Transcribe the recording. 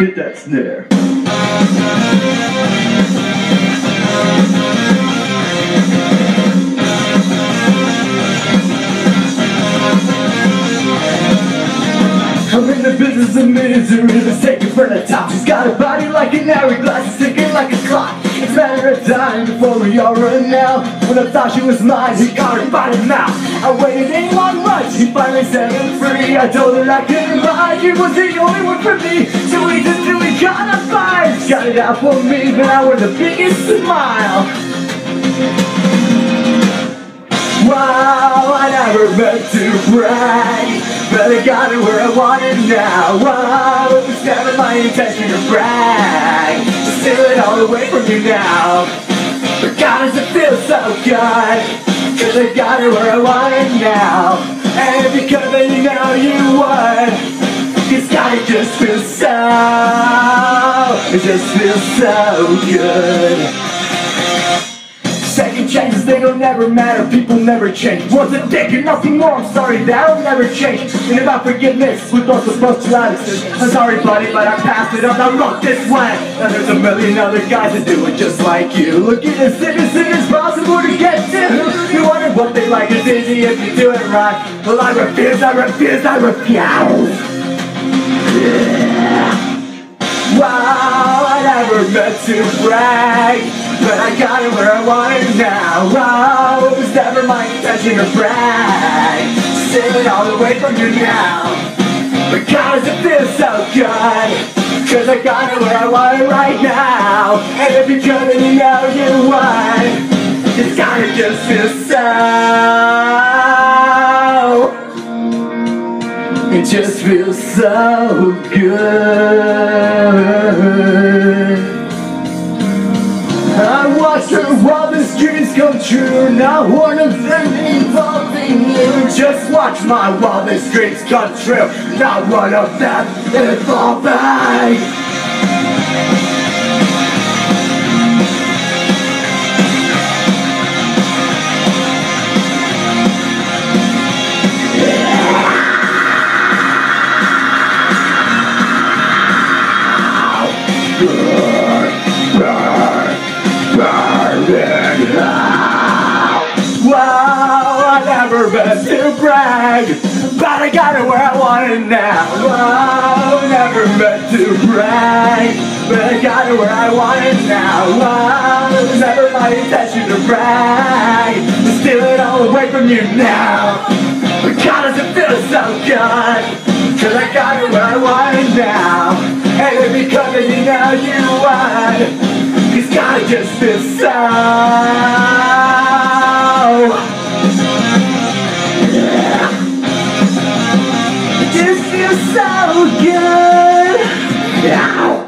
Hit that snare. In the business misery, let's take from the top. She's got a body like an hourglass, it's ticking like a clock. It's a matter of time before we all run out When I thought she was mine, he got her by the mouth. I waited eight long months, he finally set her free. I told her I couldn't lie, she was the only one for me. So we just till we got a fire. Got it out for me, but I wear the biggest smile Wow, I never meant to brag But I got it where I want it now. Wow, it was never my intention to brag. Steal it all away from you now. But God, does it feel so good? Cause I got it where I want it now. And if you could, then you know you would. Cause God, it just feels so It just feels so good Chances, they don't never matter, people never change. Once a dick and nothing more, I'm sorry, that'll never change. And if I about forgiveness, we're both supposed to attitude I'm sorry buddy, but I passed it up, I wrote this way. And there's a million other guys that do it just like you. Look at as innocent as possible to get to. You wonder what they like, it's easy if you do it right. Well I refuse, I refuse, I refuse. Wow, I never meant to brag but I got it where I want it now. Wow, it was never my intention to brag. It all way from you now. But God, it feel so good. Cause I got it where I want it right now. And if you could, then you know you would. It's gotta just feel so. It just feels so good Not one of them involving you Just watch my wildest dreams come true Not one of them involving Wow, I never meant to brag But I got it where I want it now. Wow, never meant to brag But I got it where I want it now. Wow, it was never my intention to brag To steal it all away from you now. But God, does it feel so good? Cause I got it where I want it now. And you come you know you would. Cause God, just feels so feels so good. Ow.